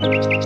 Música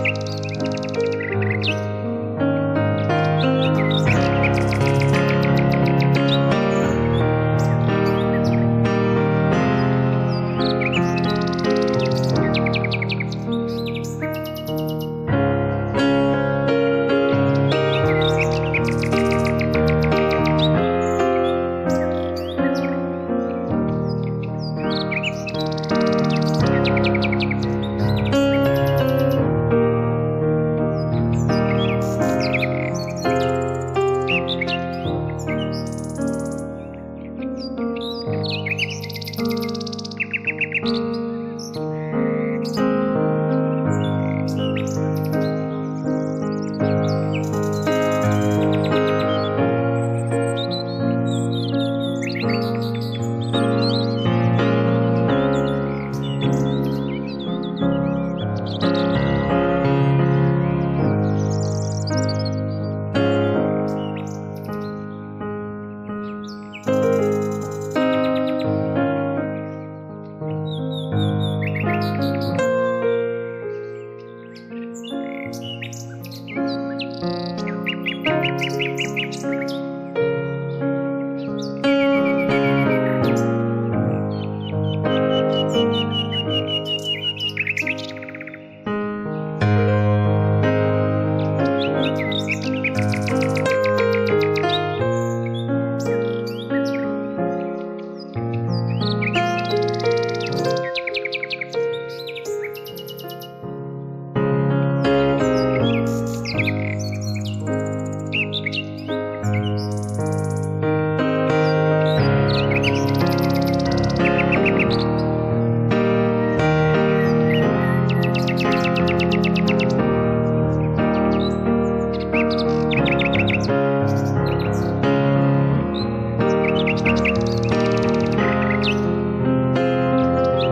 Música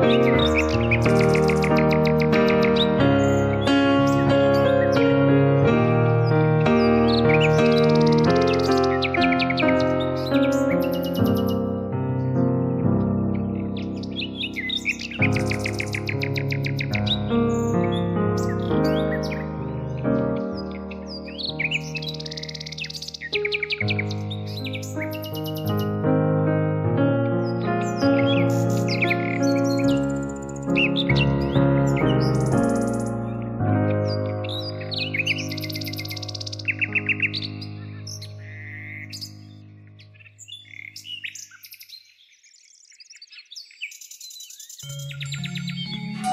Música Música